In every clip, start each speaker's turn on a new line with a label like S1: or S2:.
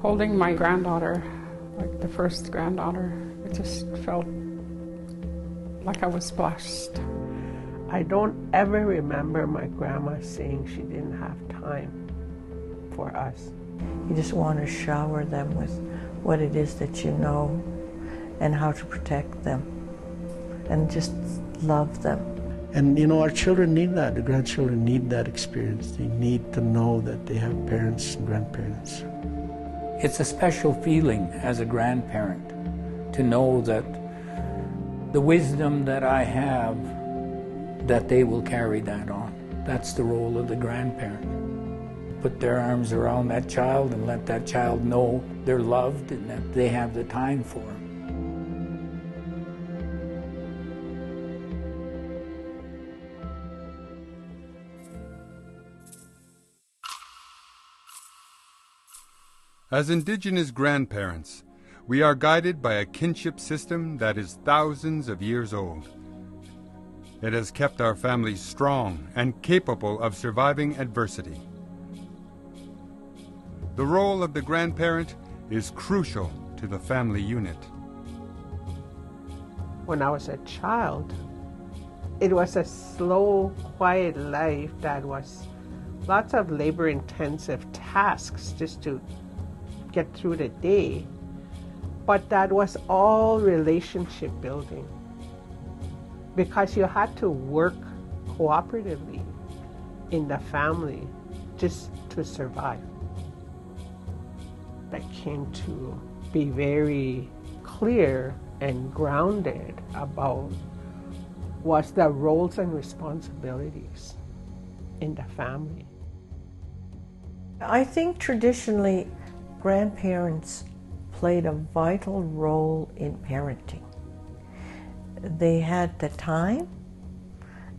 S1: Holding my granddaughter, like the first granddaughter, it just felt like I was blessed.
S2: I don't ever remember my grandma saying she didn't have time for us.
S3: You just want to shower them with what it is that you know and how to protect them and just love them.
S4: And you know, our children need that. The grandchildren need that experience. They need to know that they have parents and grandparents.
S5: It's a special feeling as a grandparent to know that the wisdom that I have, that they will carry that on. That's the role of the grandparent. Put their arms around that child and let that child know they're loved and that they have the time for them.
S6: As Indigenous grandparents, we are guided by a kinship system that is thousands of years old. It has kept our families strong and capable of surviving adversity. The role of the grandparent is crucial to the family unit.
S2: When I was a child, it was a slow, quiet life that was lots of labor intensive tasks just to get through the day. But that was all relationship building because you had to work cooperatively in the family just to survive. That came to be very clear and grounded about was the roles and responsibilities in the family.
S3: I think traditionally grandparents played a vital role in parenting. They had the time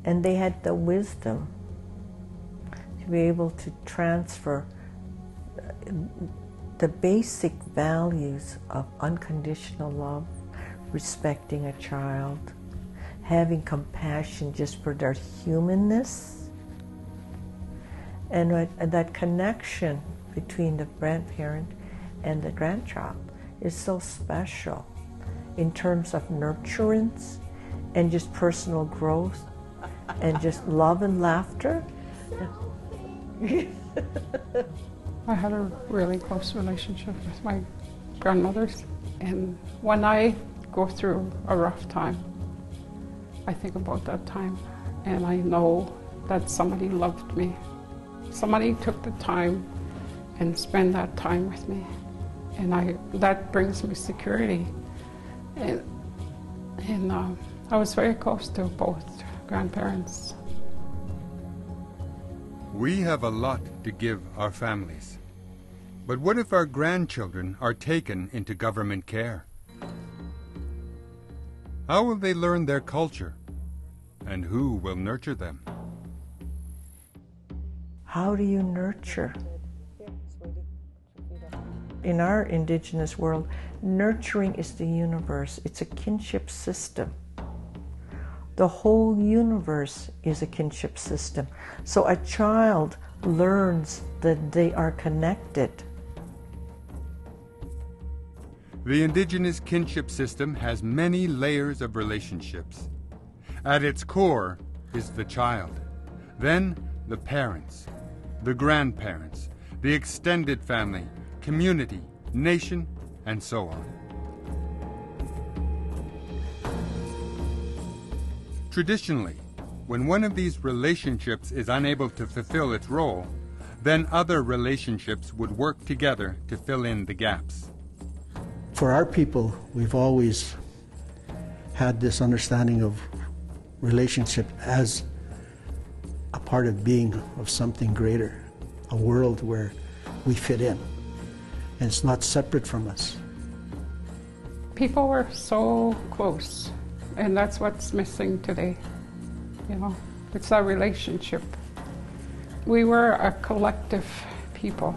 S3: and they had the wisdom to be able to transfer uh, the basic values of unconditional love, respecting a child, having compassion just for their humanness, and that connection between the grandparent and the grandchild is so special in terms of nurturance and just personal growth and just love and laughter.
S1: I had a really close relationship with my grandmothers, and when I go through a rough time, I think about that time, and I know that somebody loved me. Somebody took the time and spent that time with me. And I, that brings me security. And, and uh, I was very close to both grandparents.
S6: We have a lot to give our families. But what if our grandchildren are taken into government care? How will they learn their culture? And who will nurture them?
S3: How do you nurture? In our indigenous world, nurturing is the universe, it's a kinship system. The whole universe is a kinship system. So a child learns that they are connected.
S6: The indigenous kinship system has many layers of relationships. At its core is the child, then the parents, the grandparents, the extended family, community, nation, and so on. Traditionally, when one of these relationships is unable to fulfill its role, then other relationships would work together to fill in the gaps.
S4: For our people, we've always had this understanding of relationship as a part of being of something greater, a world where we fit in and it's not separate from us.
S1: People were so close, and that's what's missing today. You know, it's our relationship. We were a collective people.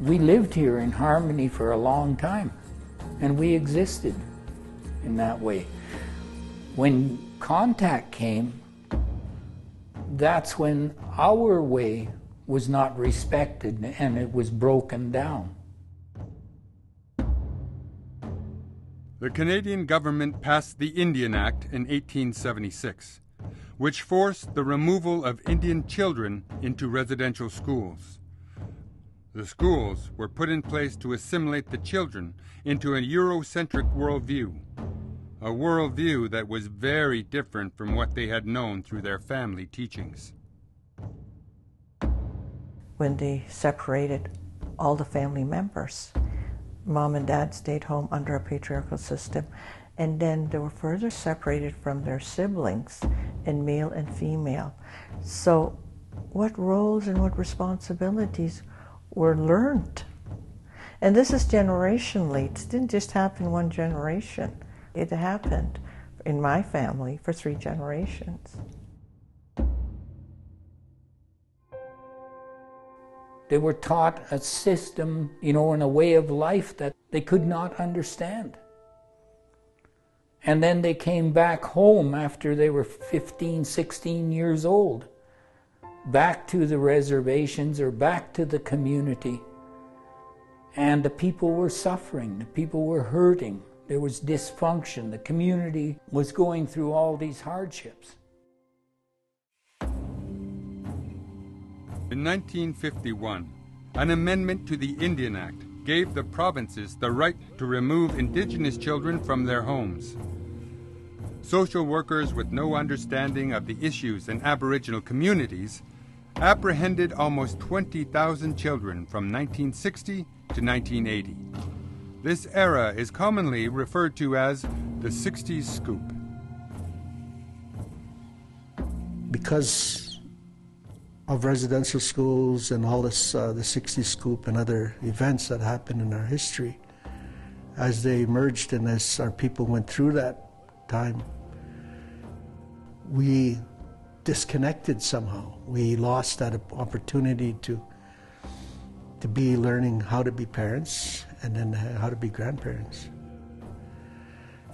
S5: We lived here in harmony for a long time, and we existed in that way. When contact came, that's when our way was not respected and it was broken down.
S6: The Canadian government passed the Indian Act in 1876, which forced the removal of Indian children into residential schools. The schools were put in place to assimilate the children into a Eurocentric worldview, a worldview that was very different from what they had known through their family teachings.
S3: When they separated all the family members, mom and dad stayed home under a patriarchal system, and then they were further separated from their siblings in male and female. So, what roles and what responsibilities were learned? And this is generationally, it didn't just happen one generation, it happened in my family for three generations.
S5: They were taught a system, you know, and a way of life that they could not understand. And then they came back home after they were 15, 16 years old, back to the reservations or back to the community. And the people were suffering, the people were hurting, there was dysfunction, the community was going through all these hardships.
S6: In 1951, an amendment to the Indian Act gave the provinces the right to remove Indigenous children from their homes. Social workers with no understanding of the issues in Aboriginal communities apprehended almost 20,000 children from 1960 to 1980. This era is commonly referred to as the 60s scoop.
S4: Because of residential schools and all this, uh, the 60s scoop and other events that happened in our history, as they emerged and as our people went through that time, we disconnected somehow. We lost that opportunity to to be learning how to be parents and then how to be grandparents.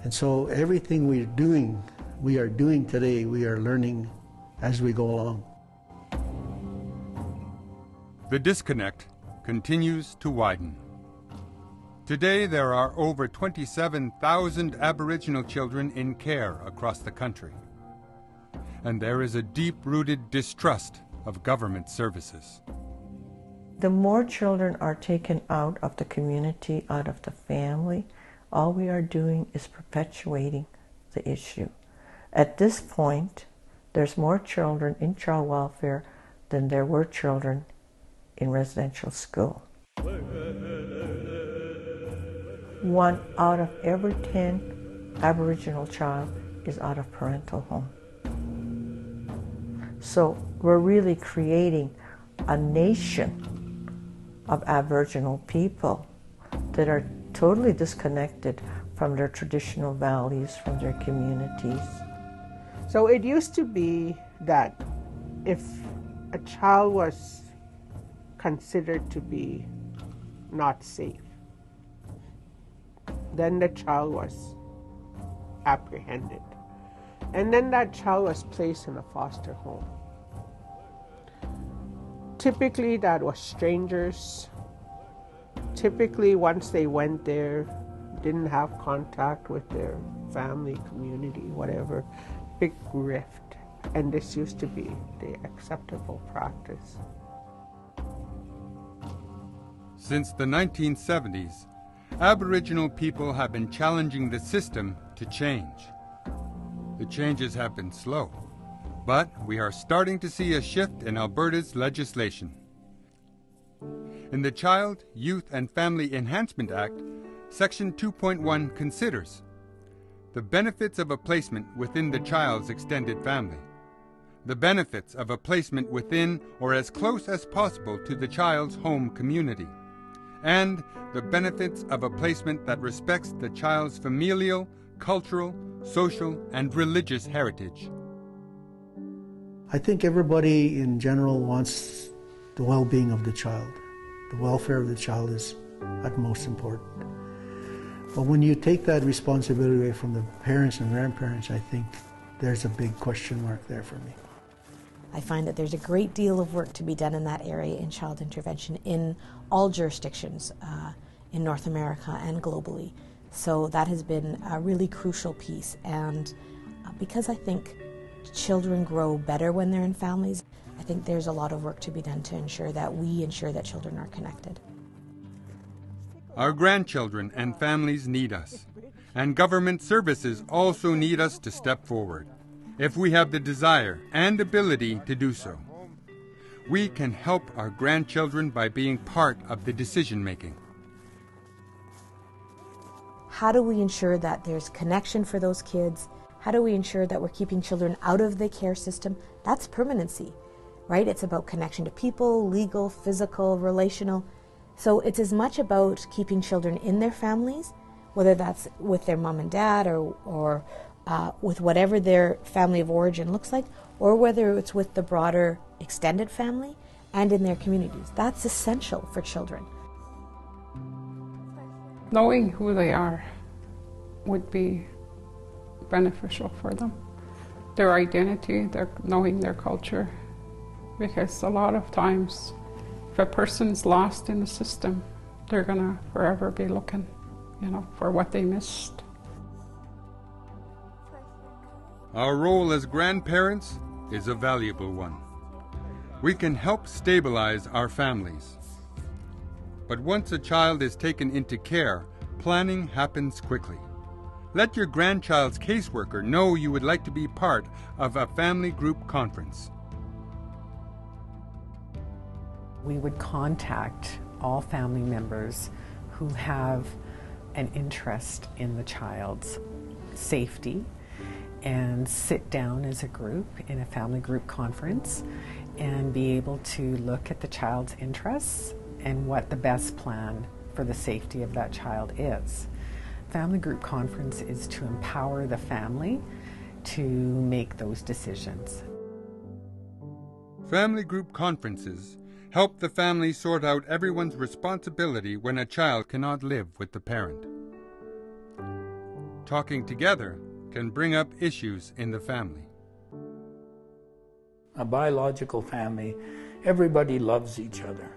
S4: And so everything we're doing, we are doing today, we are learning as we go along.
S6: The disconnect continues to widen. Today, there are over 27,000 Aboriginal children in care across the country. And there is a deep rooted distrust of government services.
S3: The more children are taken out of the community, out of the family, all we are doing is perpetuating the issue. At this point, there's more children in child welfare than there were children in residential school. One out of every 10 Aboriginal child is out of parental home. So we're really creating a nation of Aboriginal people that are totally disconnected from their traditional values, from their communities.
S2: So it used to be that if a child was considered to be not safe. Then the child was apprehended. And then that child was placed in a foster home. Typically, that was strangers. Typically, once they went there, didn't have contact with their family, community, whatever, big rift. And this used to be the acceptable practice.
S6: Since the 1970s, Aboriginal people have been challenging the system to change. The changes have been slow, but we are starting to see a shift in Alberta's legislation. In the Child, Youth and Family Enhancement Act, Section 2.1 considers the benefits of a placement within the child's extended family the benefits of a placement within or as close as possible to the child's home community, and the benefits of a placement that respects the child's familial, cultural, social, and religious heritage.
S4: I think everybody in general wants the well being of the child. The welfare of the child is at most important. But when you take that responsibility away from the parents and grandparents, I think there's a big question mark there for me.
S7: I find that there's a great deal of work to be done in that area in child intervention in all jurisdictions uh, in North America and globally. So that has been a really crucial piece. And uh, because I think children grow better when they're in families, I think there's a lot of work to be done to ensure that we ensure that children are connected.
S6: Our grandchildren and families need us, and government services also need us to step forward, if we have the desire and ability to do so. We can help our grandchildren by being part of the decision making.
S7: How do we ensure that there's connection for those kids? How do we ensure that we're keeping children out of the care system? That's permanency, right? It's about connection to people, legal, physical, relational. So it's as much about keeping children in their families, whether that's with their mom and dad or, or uh, with whatever their family of origin looks like, or whether it's with the broader extended family and in their communities. That's essential for children.
S1: Knowing who they are would be beneficial for them. Their identity, their knowing their culture, because a lot of times if a person's lost in the system, they're gonna forever be looking, you know, for what they missed.
S6: Our role as grandparents is a valuable one. We can help stabilize our families. But once a child is taken into care, planning happens quickly. Let your grandchild's caseworker know you would like to be part of a family group conference.
S8: We would contact all family members who have an interest in the child's safety and sit down as a group in a family group conference and be able to look at the child's interests and what the best plan for the safety of that child is. Family group conference is to empower the family to make those decisions.
S6: Family group conferences help the family sort out everyone's responsibility when a child cannot live with the parent. Talking together can bring up issues in the family.
S5: A biological family, everybody loves each other.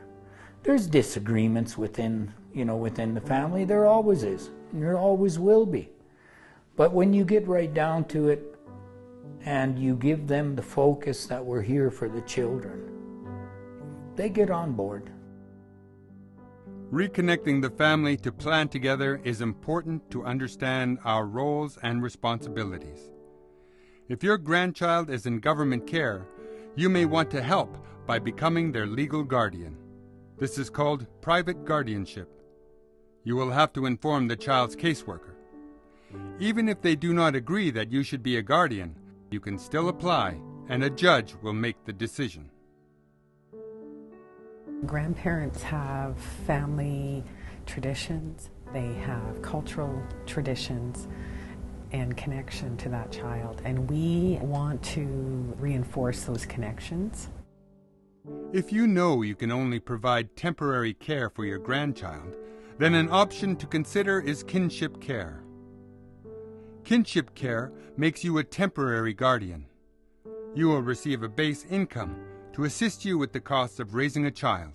S5: There's disagreements within, you know, within the family. There always is. And there always will be. But when you get right down to it and you give them the focus that we're here for the children, they get on board.
S6: Reconnecting the family to plan together is important to understand our roles and responsibilities. If your grandchild is in government care, you may want to help by becoming their legal guardian. This is called private guardianship. You will have to inform the child's caseworker. Even if they do not agree that you should be a guardian, you can still apply and a judge will make the decision.
S8: Grandparents have family traditions, they have cultural traditions and connection to that child, and we want to reinforce those connections.
S6: If you know you can only provide temporary care for your grandchild, then an option to consider is kinship care. Kinship care makes you a temporary guardian. You will receive a base income to assist you with the costs of raising a child.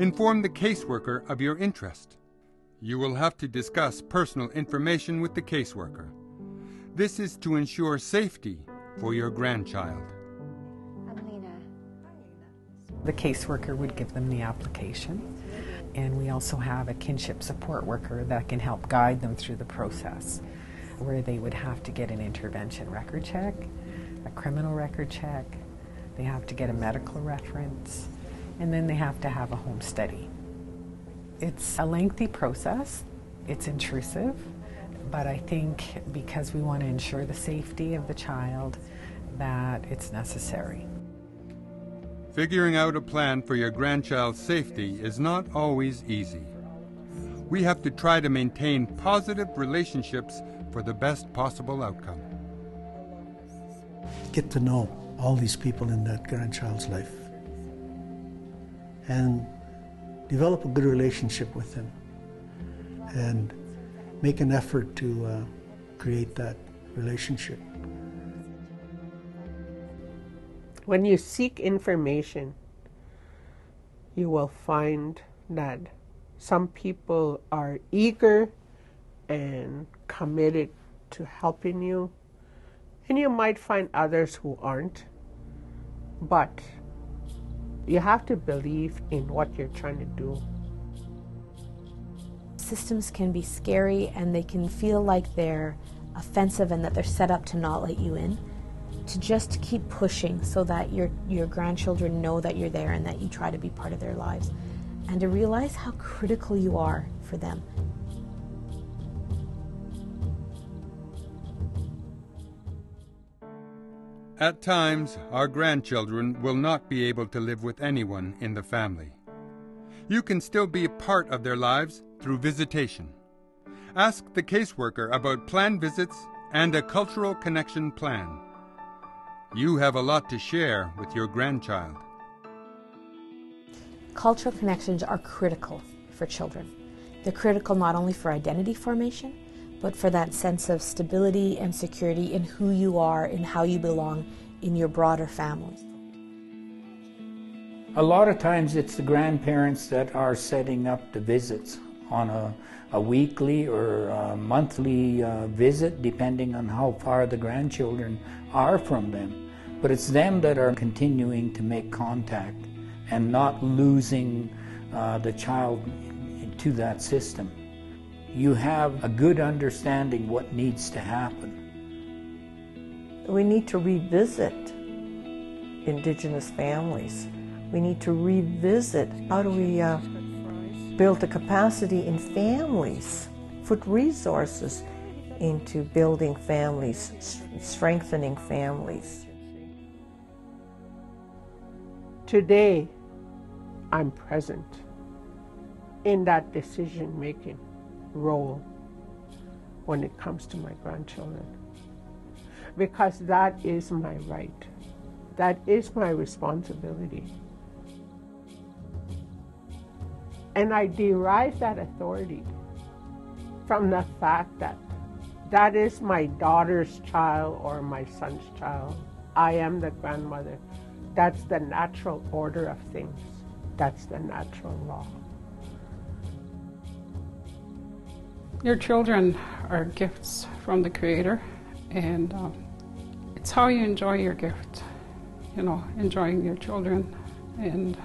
S6: Inform the caseworker of your interest. You will have to discuss personal information with the caseworker. This is to ensure safety for your grandchild.
S8: The caseworker would give them the application, and we also have a kinship support worker that can help guide them through the process, where they would have to get an intervention record check, a criminal record check, they have to get a medical reference, and then they have to have a home study. It's a lengthy process, it's intrusive, but I think because we want to ensure the safety of the child, that it's necessary.
S6: Figuring out a plan for your grandchild's safety is not always easy. We have to try to maintain positive relationships for the best possible outcome.
S4: Get to know all these people in that grandchild's life and develop a good relationship with them and make an effort to uh, create that relationship.
S2: When you seek information, you will find that some people are eager and committed to helping you, and you might find others who aren't. But you have to believe in what you're trying to do.
S7: Systems can be scary and they can feel like they're offensive and that they're set up to not let you in. To just keep pushing so that your, your grandchildren know that you're there and that you try to be part of their lives. And to realize how critical you are for them.
S6: At times, our grandchildren will not be able to live with anyone in the family. You can still be a part of their lives through visitation. Ask the caseworker about planned visits and a cultural connection plan. You have a lot to share with your grandchild.
S7: Cultural connections are critical for children. They're critical not only for identity formation, but for that sense of stability and security in who you are and how you belong in your broader family.
S5: A lot of times it's the grandparents that are setting up the visits on a, a weekly or a monthly uh, visit, depending on how far the grandchildren are from them. But it's them that are continuing to make contact and not losing uh, the child to that system you have a good understanding what needs to happen.
S3: We need to revisit Indigenous families. We need to revisit how do we uh, build the capacity in families, put resources into building families, strengthening families.
S2: Today, I'm present in that decision making role when it comes to my grandchildren. Because that is my right. That is my responsibility. And I derive that authority from the fact that that is my daughter's child or my son's child. I am the grandmother. That's the natural order of things. That's the natural law.
S1: Your children are gifts from the Creator, and um, it's how you enjoy your gift. You know, enjoying your children and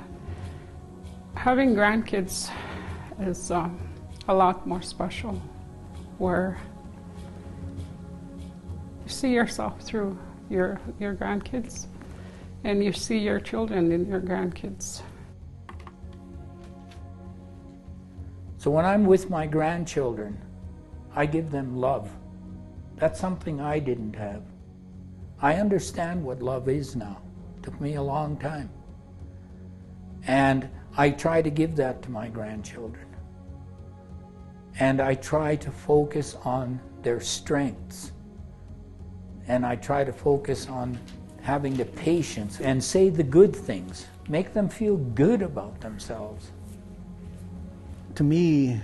S1: having grandkids is um, a lot more special, where you see yourself through your your grandkids, and you see your children in your grandkids.
S5: So when I'm with my grandchildren, I give them love. That's something I didn't have. I understand what love is now. It took me a long time. And I try to give that to my grandchildren. And I try to focus on their strengths. And I try to focus on having the patience and say the good things, make them feel good about themselves
S4: to me,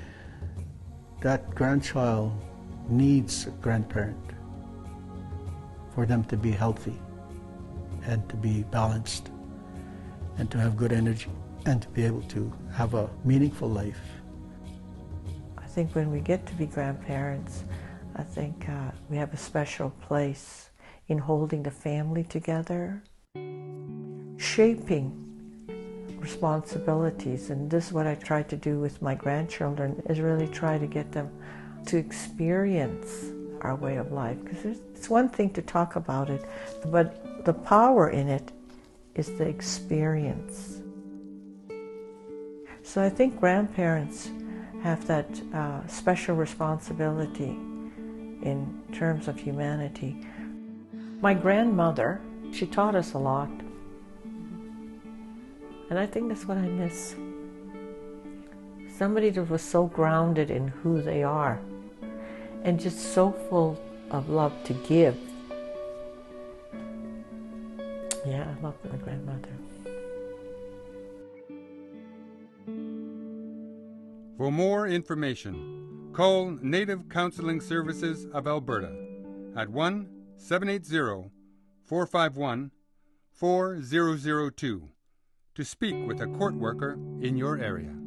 S4: that grandchild needs a grandparent for them to be healthy and to be balanced and to have good energy and to be able to have a meaningful life.
S3: I think when we get to be grandparents, I think uh, we have a special place in holding the family together, shaping responsibilities. And this is what I try to do with my grandchildren is really try to get them to experience our way of life. Because it's one thing to talk about it, but the power in it is the experience. So I think grandparents have that uh, special responsibility in terms of humanity. My grandmother, she taught us a lot. And I think that's what I miss. Somebody that was so grounded in who they are and just so full of love to give. Yeah, I love my grandmother.
S6: For more information, call Native Counseling Services of Alberta at 1 780 451 4002 to speak with a court worker in your area.